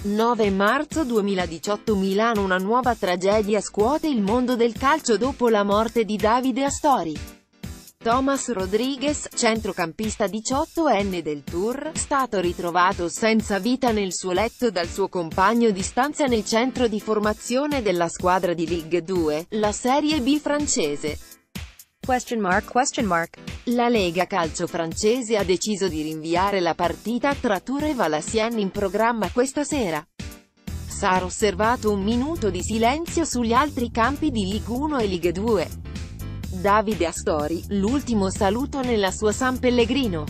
9 marzo 2018 Milano Una nuova tragedia scuote il mondo del calcio dopo la morte di Davide Astori. Thomas Rodriguez, centrocampista 18enne del Tour, stato ritrovato senza vita nel suo letto dal suo compagno di stanza nel centro di formazione della squadra di Ligue 2, la Serie B francese. Question mark, question mark. La Lega Calcio francese ha deciso di rinviare la partita tra Tour e Valenciennes in programma questa sera. Sarà osservato un minuto di silenzio sugli altri campi di Ligue 1 e Ligue 2. Davide Astori, l'ultimo saluto nella sua San Pellegrino.